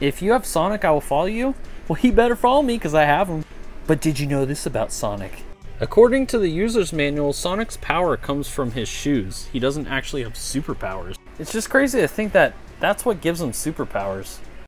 If you have Sonic, I will follow you. Well, he better follow me because I have him. But did you know this about Sonic? According to the user's manual, Sonic's power comes from his shoes. He doesn't actually have superpowers. It's just crazy to think that that's what gives him superpowers.